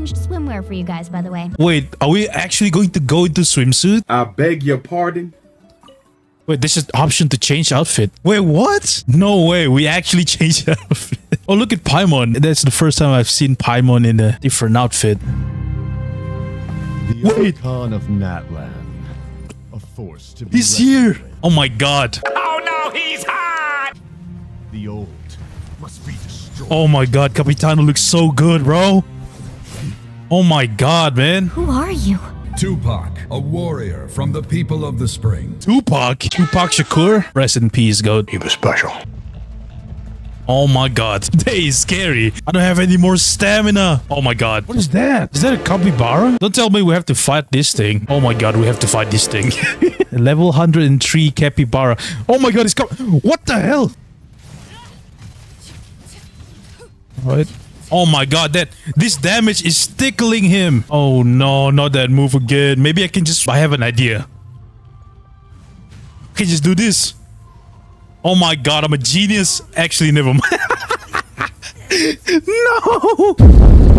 arranged swimwear for you guys, by the way. Wait, are we actually going to go into swimsuit? I beg your pardon. Wait, this is option to change outfit. Wait, what? No way, we actually changed outfit. Oh, look at Paimon. That's the first time I've seen Paimon in a different outfit. The Wait. Archon of Natlan. A force to be He's here. with. Oh my god. Oh no, he's hot! The old must be destroyed. Oh my god, Capitano looks so good, bro. Oh my god, man. Who are you? Tupac, a warrior from the people of the spring. Tupac. Tupac Shakur. Rest in peace, goat. He was special. Oh my god. That is scary. I don't have any more stamina. Oh my god. What is that? Is that a capybara? Don't tell me we have to fight this thing. Oh my god, we have to fight this thing. Level 103 capybara. Oh my god, it's come. What the hell? Alright. Oh my god, that this damage is tickling him. Oh no, not that move again. Maybe I can just I have an idea. I can just do this. Oh my god, I'm a genius. Actually, never mind. no.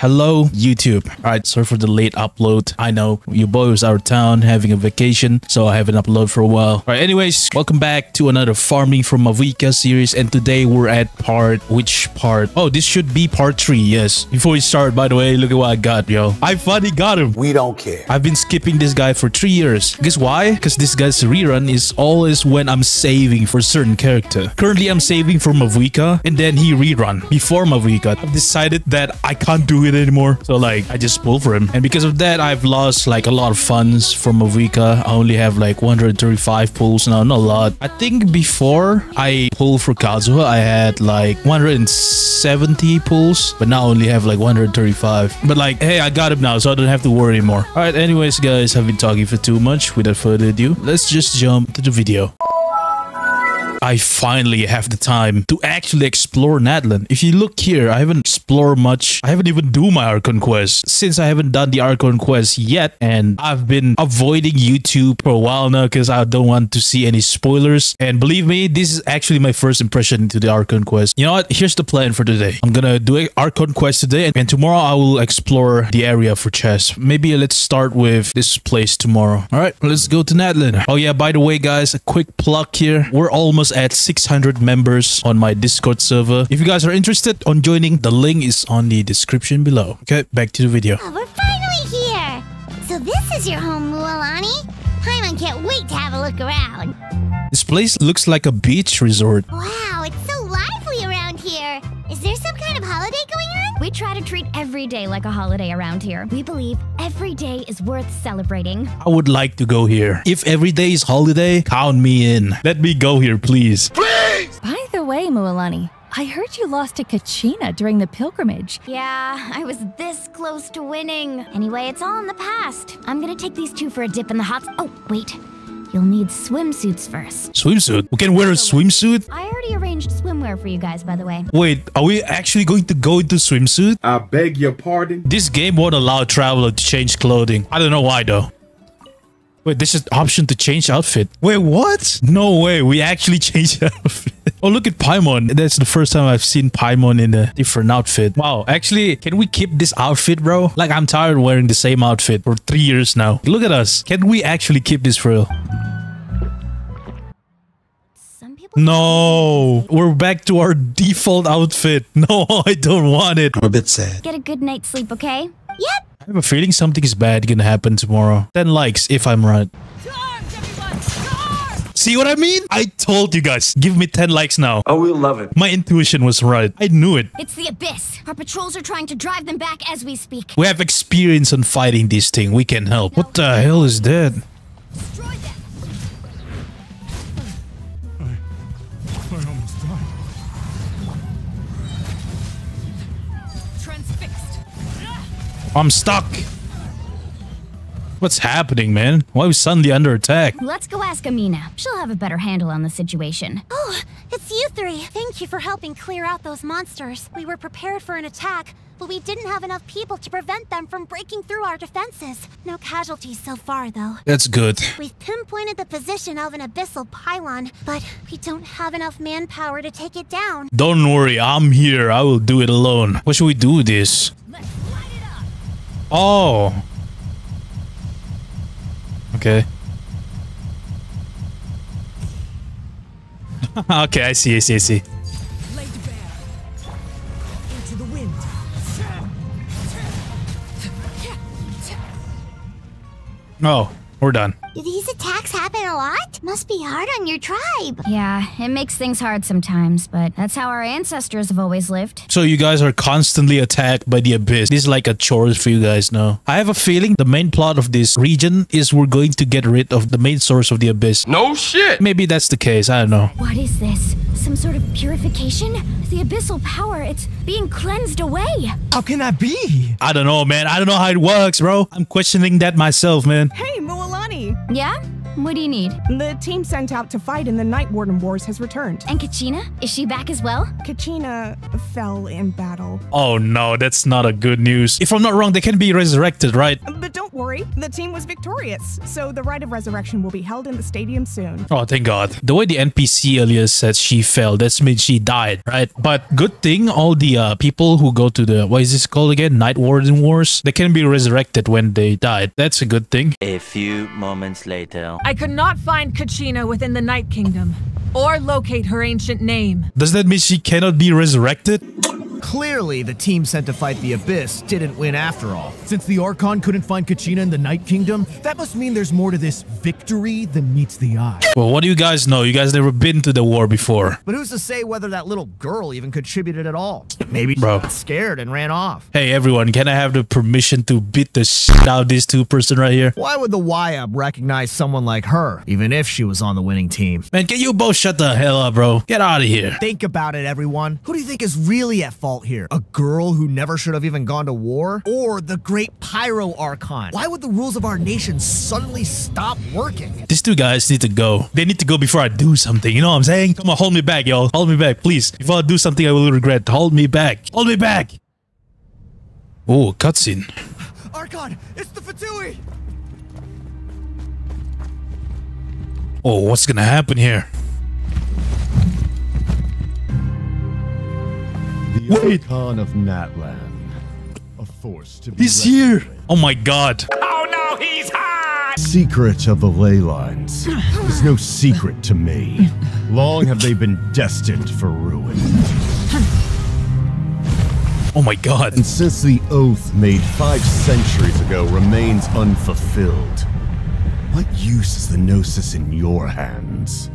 Hello, YouTube. All right, sorry for the late upload. I know your boy was out of town having a vacation, so I haven't uploaded for a while. All right, anyways, welcome back to another Farming from Mavuika series, and today we're at part which part? Oh, this should be part three. Yes. Before we start, by the way, look at what I got, yo. I finally got him. We don't care. I've been skipping this guy for three years. Guess why? Because this guy's rerun is always when I'm saving for a certain character. Currently, I'm saving for Mavuika, and then he rerun before Mavuika. I've decided that I can't do it anymore, so like I just pull for him. And because of that, I've lost like a lot of funds from Mavuika. I only have like 135 pulls now, not a lot. I think before I pulled for Kazuha, I had like 170 pulls, but now I only have like 135. But like, hey, I got him now, so I don't have to worry anymore. All right, anyways, guys, I've been talking for too much. Without further ado, let's just jump to the video. I finally have the time to actually explore Natlan. If you look here, I haven't explored much. I haven't even do my Archon quest since I haven't done the Archon quest yet, and I've been avoiding YouTube for a while now because I don't want to see any spoilers. And believe me, this is actually my first impression into the Archon quest. You know what? Here's the plan for today. I'm gonna do an Archon quest today, and tomorrow I will explore the area for chests. Maybe let's start with this place tomorrow. All right, let's go to Natlan. Oh yeah, by the way, guys, a quick plug here. We're almost at 600 members on my Discord server. If you guys are interested on joining, the link is on the description below. Okay, back to the video. Oh, we're finally here! So this is your home, Mualani? Paimon can't wait to have a look around. This place looks like a beach resort. Wow, it's We try to treat every day like a holiday around here. We believe every day is worth celebrating. I would like to go here. If every day is holiday, count me in. Let me go here, please. Please! By the way, Mualani, I heard you lost to Kachina during the pilgrimage. Yeah, I was this close to winning. Anyway, it's all in the past. I'm gonna take these two for a dip in the hot. Oh, wait. You'll need swimsuits first. Swimsuit? We can wear a swimsuit? I already arranged swimwear for you guys, by the way. Wait, are we actually going to go into swimsuit? I beg your pardon. This game won't allow a traveler to change clothing. I don't know why though. Wait, this is option to change outfit. Wait, what? No way, we actually changed outfit. Oh, look at Paimon. That's the first time I've seen Paimon in a different outfit. Wow, actually, can we keep this outfit, bro? Like, I'm tired wearing the same outfit for three years now. Look at us. Can we actually keep this for real? No, we're back to our default outfit. No, I don't want it. I'm a bit sad. Get a good night's sleep, okay? Yep. I have a feeling something is bad gonna happen tomorrow. 10 likes if I'm right. See what I mean? I told you guys. Give me 10 likes now. Oh, we'll love it. My intuition was right. I knew it. It's the Abyss. Our patrols are trying to drive them back as we speak. We have experience on fighting this thing. We can help. What the hell is that? I'm stuck. What's happening, man? Why are we suddenly under attack? Let's go ask Amina. She'll have a better handle on the situation. Oh, It's you three. Thank you for helping clear out those monsters. We were prepared for an attack, but we didn't have enough people to prevent them from breaking through our defenses. No casualties so far, though. That's good. We've pinpointed the position of an abyssal pylon, but we don't have enough manpower to take it down. Don't worry, I'm here. I will do it alone. What should we do with this? Oh. Okay. okay, I see, I see, I see. Laid bare. Into the wind. Oh, we're done. Do these attacks happen a lot? Must be hard on your tribe. Yeah, it makes things hard sometimes, but that's how our ancestors have always lived. So you guys are constantly attacked by the abyss. This is like a chore for you guys now. I have a feeling the main plot of this region is we're going to get rid of the main source of the abyss. No shit. Maybe that's the case. I don't know. What is this? Some sort of purification? The abyssal power, it's being cleansed away. How can that be? I don't know, man. I don't know how it works, bro. I'm questioning that myself, man. Hey, Mualani! Yeah? What do you need? The team sent out to fight in the Night Warden Wars has returned. And Kachina? Is she back as well? Kachina fell in battle. Oh no, that's not a good news. If I'm not wrong, they can be resurrected, right? But don't worry, the team was victorious, so the rite of resurrection will be held in the stadium soon. Oh, thank God. The way the NPC earlier said she fell, that's means she died, right? But good thing all the uh, people who go to the, what is this called again? Night Warden Wars, they can be resurrected when they died. That's a good thing. A few moments later. I could not find Kachina within the Night Kingdom, or locate her ancient name. Does that mean she cannot be resurrected? Clearly, the team sent to fight the Abyss didn't win after all. Since the Archon couldn't find Kachina in the Night Kingdom, that must mean there's more to this victory than meets the eye. Well, what do you guys know? You guys never been to the war before. But who's to say whether that little girl even contributed at all? Maybe she Bro. got scared and ran off. Hey everyone, can I have the permission to beat the shit out of this two person right here? Why would the YUB recognize someone like her, even if she was on the winning team? Man, can you both shut the hell up, bro? Get out of here. Think about it, everyone. Who do you think is really at fault here? A girl who never should have even gone to war? Or the great Pyro Archon? Why would the rules of our nation suddenly stop working? These two guys need to go. They need to go before I do something. You know what I'm saying? Come on, hold me back, y'all. Hold me back, please. If I do something I will regret, hold me back. Hold me back. Oh, cutscene. Archon, it's the Fatui! Oh, what's gonna happen here? The Archon of Natlan. A force to be He's reckoned here. Oh my god. Oh no, he's hot. Secret of the ley lines is no secret to me. Long have they been destined for ruin. Oh my god. And since the oath made five centuries ago remains unfulfilled, what use is the Gnosis in your hands?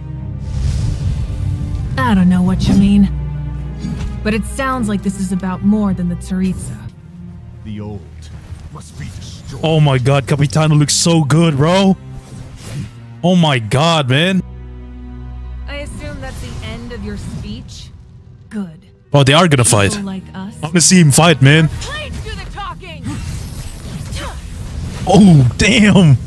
I don't know what you mean. But it sounds like this is about more than the Tsaritsa. The old must be destroyed. Oh my god, Capitano looks so good, bro. Oh my god, man. I assume that's the end of your speech? Good. Oh, they are gonna fight. Like us. I'm gonna see him fight, man. Please do the talking! Oh, damn.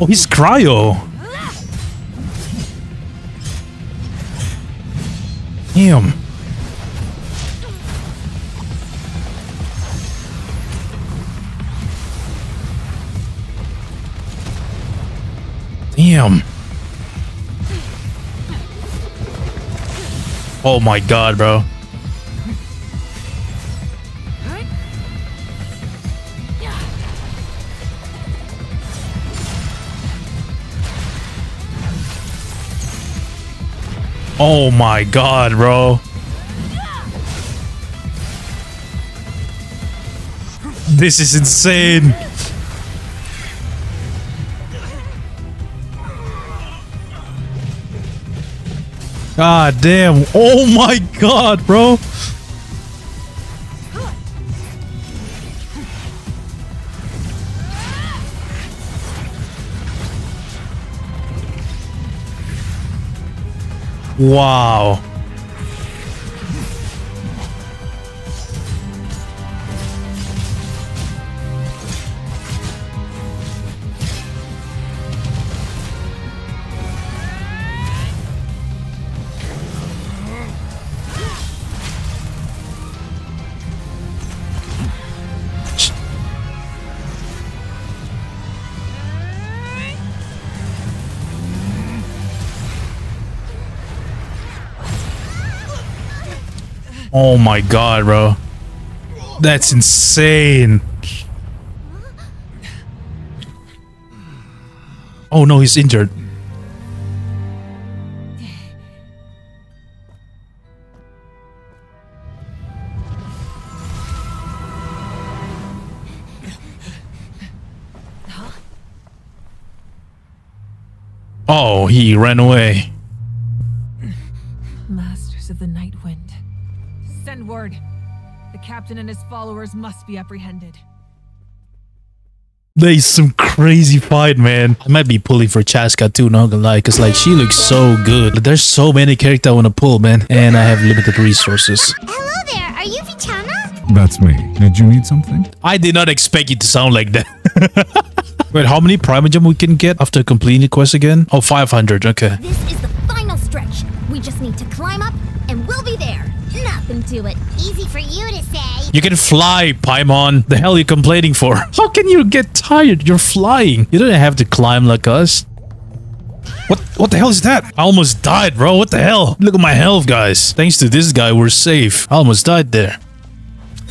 Oh, he's cryo. Damn. Damn. Oh my god, bro. Oh my god, bro. This is insane. God damn. Oh my god, bro. Wow. Oh my god, bro. That's insane. Oh no, he's injured. Oh, he ran away. Captain and his followers must be apprehended. There's some crazy fight, man. I might be pulling for Chasca too, not gonna lie, cause like she looks so good. There's so many characters I wanna pull, man, and I have limited resources. Hello there, are you Vichana? That's me. Did you need something? I did not expect it to sound like that. Wait, how many Primogem we can get after completing the quest again? Oh, 500, okay. This is the final stretch. We just need to climb up, and we'll be there. Nothing to it. Easy for you to say. You can fly, Paimon. The hell are you complaining for? How can you get tired? You're flying. You don't have to climb like us. What what the hell is that? I almost died, bro. What the hell? Look at my health, guys. Thanks to this guy, we're safe. I almost died there.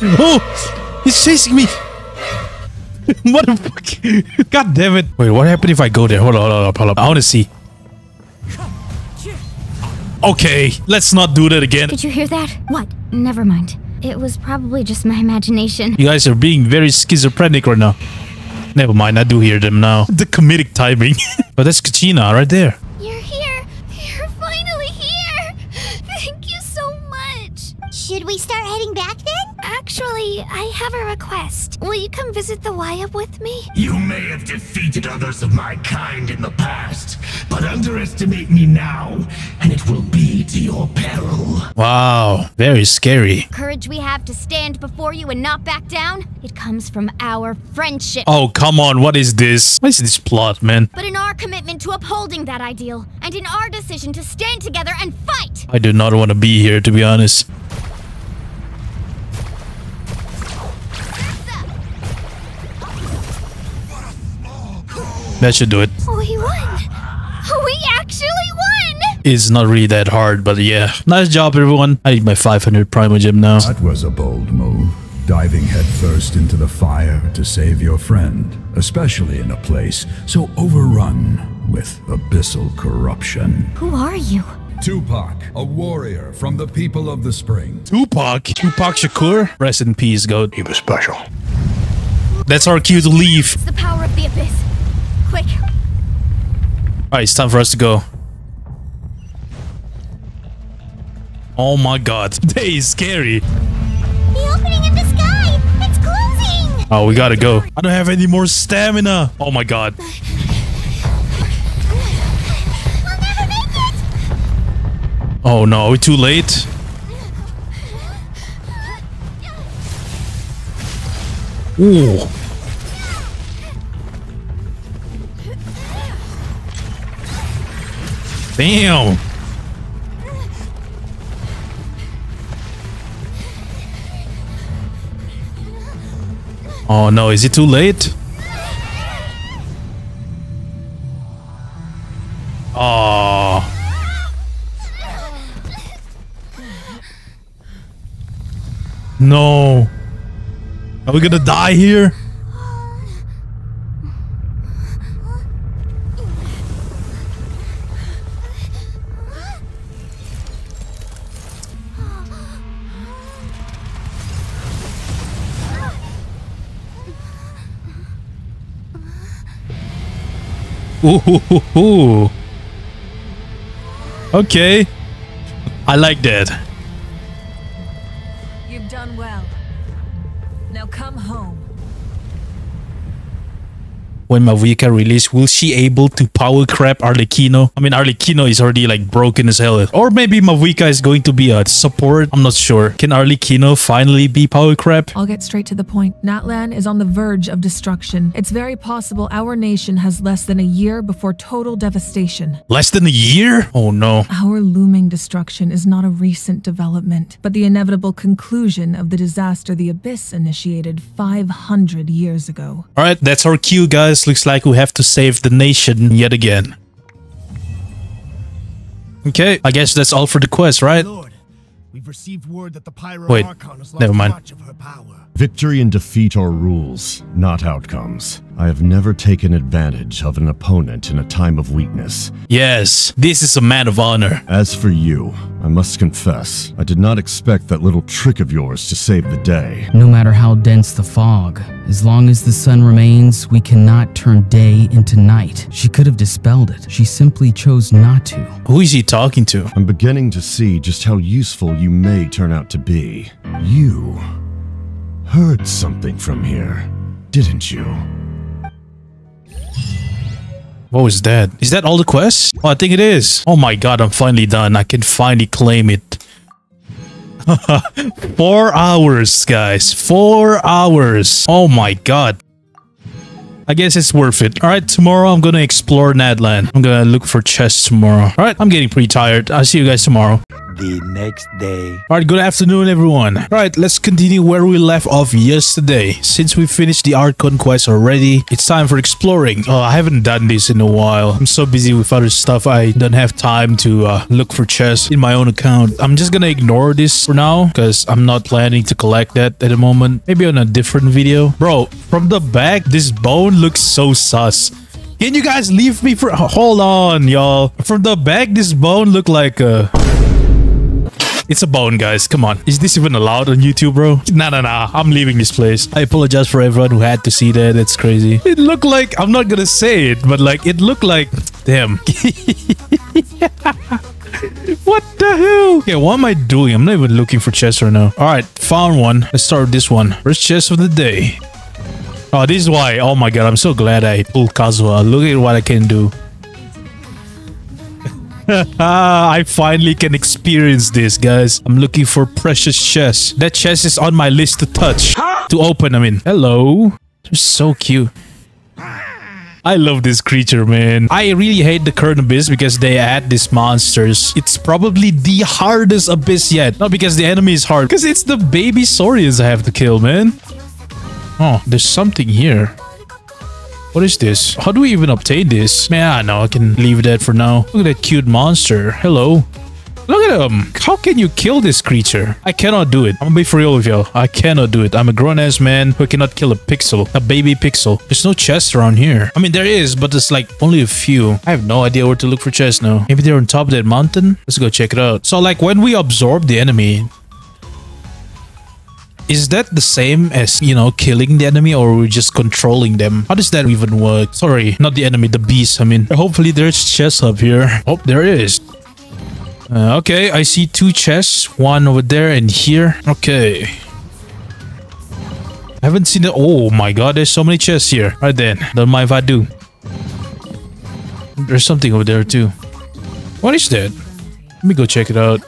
Oh! He's chasing me! what the fuck? God damn it. Wait, what happened if I go there? Hold on, hold on, hold on. I want to see. Okay, let's not do that again. Did you hear that? What? Never mind. It was probably just my imagination. You guys are being very schizophrenic right now. Never mind, I do hear them now. The comedic timing. but that's Kachina right there. You're finally here. Thank you so much. Should we start heading back then? Actually, I have a request. Will you come visit the Wayob with me? You may have defeated others of my kind in the past, but underestimate me now, and it will be to your peril. Wow, very scary. The Courage we have to stand before you and not back down. It comes from our friendship. Oh, come on, what is this? What is this plot, man? But in our commitment to upholding that ideal, and in our decision to stand together and fight. I do not want to be here, to be honest. That should do it. We won. We actually won. It's not really that hard, but yeah. Nice job, everyone. I need my 500 Primogem now. That was a bold move. Diving headfirst into the fire to save your friend, especially in a place so overrun with abyssal corruption. Who are you? Tupac, a warrior from the people of the spring. Tupac? Tupac Shakur? Rest in peace, goat. He was special. That's our cue to leave. It's the power of the abyss. Alright, it's time for us to go. Oh my god. They is scary. The opening in the sky! It's closing! Oh, we gotta go. I don't have any more stamina. Oh my god. We'll never make it! Oh no, are we too late? Ooh. Damn. Oh no, is it too late? Oh. No. Are we gonna die here? Ooh. Okay. I like that. You've done well. Now come home. When Mavuika release, will she able to power crap Arlecchino? I mean, Arlecchino is already like broken as hell. Or maybe Mavuika is going to be a support. I'm not sure. Can Arlecchino finally be power crap? I'll get straight to the point. Natlan is on the verge of destruction. It's very possible our nation has less than a year before total devastation. Less than a year? Oh no. Our looming destruction is not a recent development, but the inevitable conclusion of the disaster the Abyss initiated 500 years ago. Alright, that's our cue, guys. Looks like we have to save the nation yet again. Okay, I guess that's all for the quest, right? Lord, We've received word that the Pyro Wait, Archon has lost never mind. of her power. Victory and defeat are rules, not outcomes. I have never taken advantage of an opponent in a time of weakness. Yes, this is a man of honor. As for you, I must confess, I did not expect that little trick of yours to save the day. No matter how dense the fog, as long as the sun remains, we cannot turn day into night. She could have dispelled it. She simply chose not to. Who is he talking to? I'm beginning to see just how useful you may turn out to be. You heard something from here, didn't you? What was that? Is that all the quests? Oh, I think it is. Oh my god, I'm finally done. I can finally claim it. Four hours, guys. Four hours. Oh my god. I guess it's worth it. All right, tomorrow I'm gonna explore Natlan. I'm gonna look for chests tomorrow. All right, I'm getting pretty tired. I'll see you guys tomorrow. The next day. All right, good afternoon, everyone. All right, let's continue where we left off yesterday. Since we finished the Archon quest already, it's time for exploring. Oh, I haven't done this in a while. I'm so busy with other stuff. I don't have time to uh, look for chests in my own account. I'm just gonna ignore this for now because I'm not planning to collect that at the moment. Maybe on a different video. Bro, from the back, this bone looks so sus. Can you guys leave me for- Hold on, y'all. From the back, this bone look like a... It's a bone, guys. Come on. Is this even allowed on YouTube, bro? Nah, nah, nah. I'm leaving this place. I apologize for everyone who had to see that. That's crazy. It looked like... I'm not gonna say it, but like, it looked like... Damn. What the hell? Okay, what am I doing? I'm not even looking for chests right now. All right, found one. Let's start with this one. First chest of the day. Oh, this is why. Oh my god, I'm so glad I pulled Kazuha. Look at what I can do. Ah, I finally can experience this, guys. I'm looking for precious chests. That chest is on my list to touch. To open, I mean. Hello. They're so cute. I love this creature, man. I really hate the current abyss because they add these monsters. It's probably the hardest abyss yet. Not because the enemy is hard, because it's the baby Saurians I have to kill, man. Oh, there's something here. What is this? How do we even obtain this? Man, I know. I can leave that for now. Look at that cute monster. Hello. Look at him. How can you kill this creature? I cannot do it. I'm gonna be for real with y'all. I cannot do it. I'm a grown-ass man who cannot kill a pixel. A baby pixel. There's no chest around here. I mean, there is, but it's like only a few. I have no idea where to look for chests now. Maybe they're on top of that mountain? Let's go check it out. So like when we absorb the enemy, is that the same as, you know, killing the enemy or we're just controlling them? How does that even work? Sorry, not the enemy, the beast. I mean, hopefully there's chests up here. Oh, there is. Uh, okay, I see two chests. One over there and here. Okay. I haven't seen it. Oh my god, there's so many chests here. Right then, don't mind if I do. There's something over there too. What is that? Let me go check it out.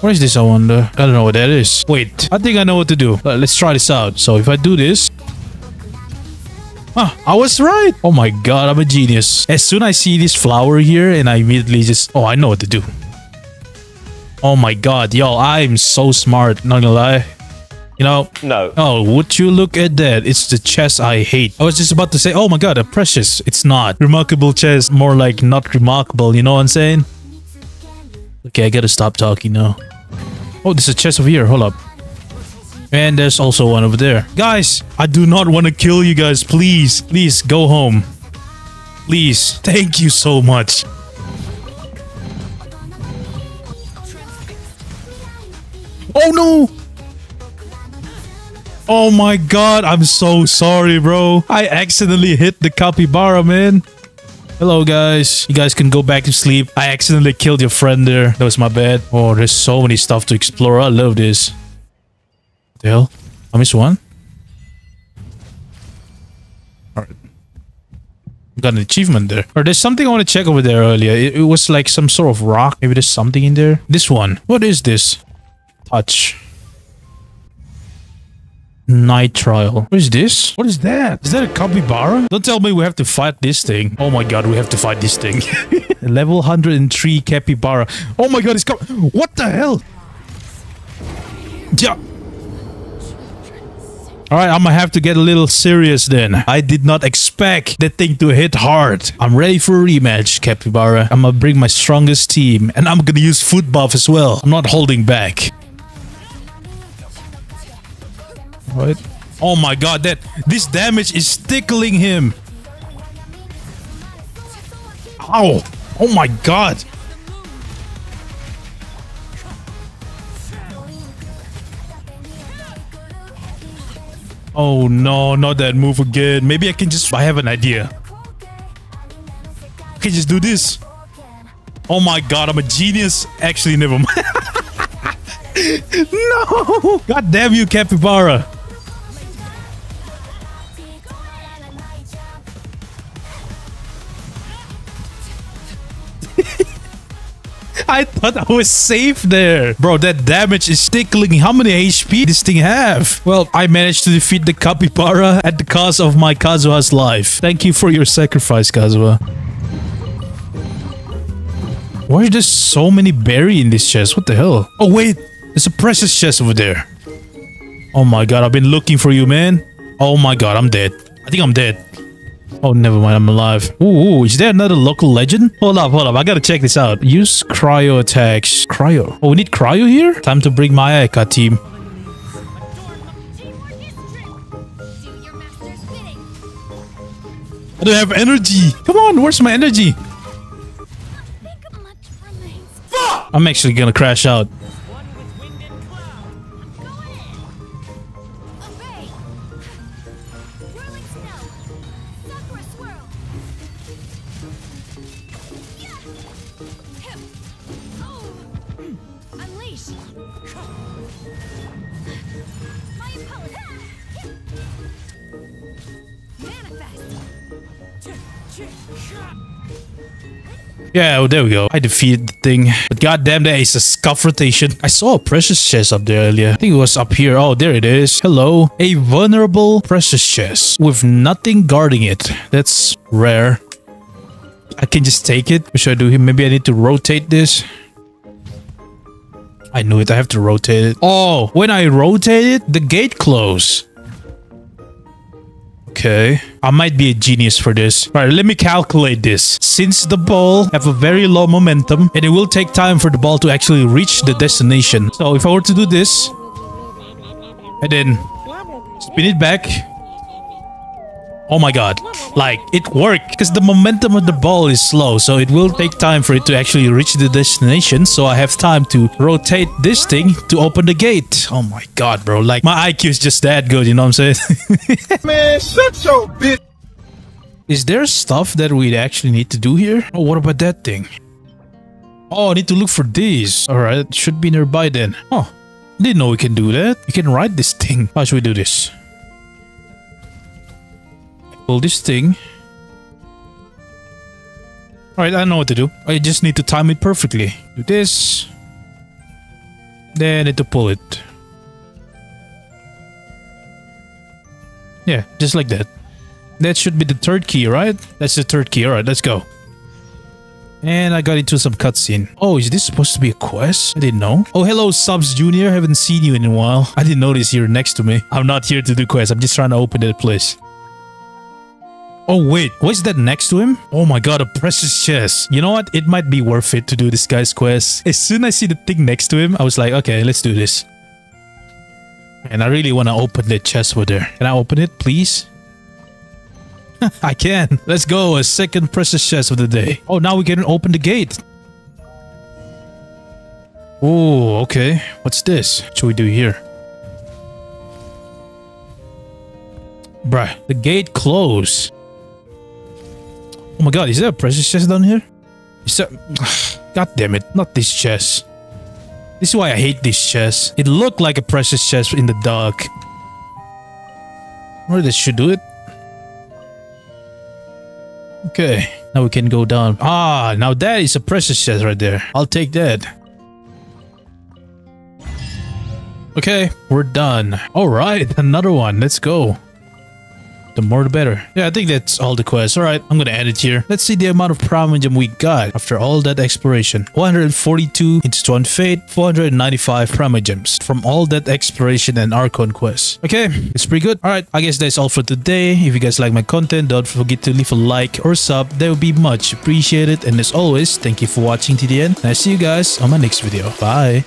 What is this, I wonder? I don't know what that is. Wait, I think I know what to do. Let's try this out. So if I do this... Ah, I was right. Oh my god, I'm a genius. As soon as I see this flower here and I immediately just... Oh, I know what to do. Oh my god, yo, I'm so smart, not gonna lie. You know? No. Oh, would you look at that? It's the chest I hate. I was just about to say, oh my god, a precious. It's not. Remarkable chest, more like not remarkable, you know what I'm saying? Okay, I gotta stop talking now. Oh, there's a chest over here. Hold up. And there's also one over there. Guys, I do not want to kill you guys. Please, please go home. Please. Thank you so much. Oh no! Oh my god, I'm so sorry, bro. I accidentally hit the capybara, man. Hello, guys. You guys can go back to sleep. I accidentally killed your friend there. That was my bad. Oh, there's so many stuff to explore. I love this. What the hell? I missed one? Alright. Got an achievement there. Or there's something I want to check over there earlier. It, it was like some sort of rock. Maybe there's something in there. This one. What is this? Touch. Night trial. What is this? What is that? Is that a capybara? Don't tell me we have to fight this thing. Oh my god, we have to fight this thing. Level 103 capybara. Oh my god, it's come. What the hell? Yeah. All right, I'm gonna have to get a little serious then. I did not expect that thing to hit hard. I'm ready for a rematch, Capybara. I'm gonna bring my strongest team, and I'm gonna use foot buff as well. I'm not holding back. Right. Oh my god, that this damage is tickling him. Ow! Oh my god! Oh no, not that move again. Maybe I can just... I have an idea. I can just do this. Oh my god, I'm a genius. Actually, never mind. no! God damn you, Capybara. I thought I was safe there. Bro, that damage is tickling. How many HP this thing have? Well, I managed to defeat the Capybara at the cost of my Kazuha's life. Thank you for your sacrifice, Kazuha. Why are there so many berry in this chest? What the hell? Oh, wait. There's a precious chest over there. Oh my god, I've been looking for you, man. Oh my god, I'm dead. I think I'm dead. Oh, never mind, I'm alive. Ooh, is there another local legend? Hold up, hold up, I gotta check this out. Use cryo attacks. Cryo. Oh, we need cryo here? Time to bring my Eka team. I don't have energy. Come on, where's my energy? I'm actually gonna crash out. Yeah, oh, there we go. I defeated the thing. But goddamn, that is a scuff rotation. I saw a precious chest up there earlier. I think it was up here. Oh, there it is. Hello. A vulnerable precious chest with nothing guarding it. That's rare. I can just take it. What should I do here? Maybe I need to rotate this. I knew it. I have to rotate it. Oh, when I rotate it, the gate close. Okay. I might be a genius for this. All right, let me calculate this. Since the ball have a very low momentum and it will take time for the ball to actually reach the destination. So if I were to do this and then spin it back. Oh my god. Like, it worked because the momentum of the ball is slow. So it will take time for it to actually reach the destination. So I have time to rotate this thing to open the gate. Oh my god, bro. Like, my IQ is just that good, you know what I'm saying? Man, shut your bitch. Is there stuff that we actually need to do here? Oh, what about that thing? Oh, I need to look for these. Alright, it should be nearby then. Oh, didn't know we can do that. We can ride this thing. How should we do this? This thing. Alright, I know what to do. I just need to time it perfectly. Do this. Then I need to pull it. Yeah, just like that. That should be the third key, right? That's the third key. Alright, let's go. And I got into some cutscene. Oh, is this supposed to be a quest? I didn't know. Oh, hello, Subs Junior. Haven't seen you in a while. I didn't notice you're next to me. I'm not here to do quests. I'm just trying to open that place. Oh, wait. What's that next to him? Oh my god, a precious chest. You know what? It might be worth it to do this guy's quest. As soon as I see the thing next to him, I was like, okay, let's do this. And I really want to open that chest over there. Can I open it, please? I can. Let's go. A second precious chest of the day. Oh, now we can open the gate. Oh, okay. What's this? What should we do here? Bruh, the gate closed. Oh my god, is there a precious chest down here? Is there... God damn it, not this chest. This is why I hate this chest. It looked like a precious chest in the dark. Or this should do it. Okay, now we can go down. Ah, now that is a precious chest right there. I'll take that. Okay, we're done. All right, another one. Let's go. The more the better. Yeah, I think that's all the quests. Alright, I'm gonna end it here. Let's see the amount of Prime we got after all that exploration. 142 Intertwined Fate, 495 Primogems from all that exploration and Archon quests. Okay, it's pretty good. Alright, I guess that's all for today. If you guys like my content, don't forget to leave a like or sub. That would be much appreciated. And as always, thank you for watching to the end. And I see you guys on my next video. Bye.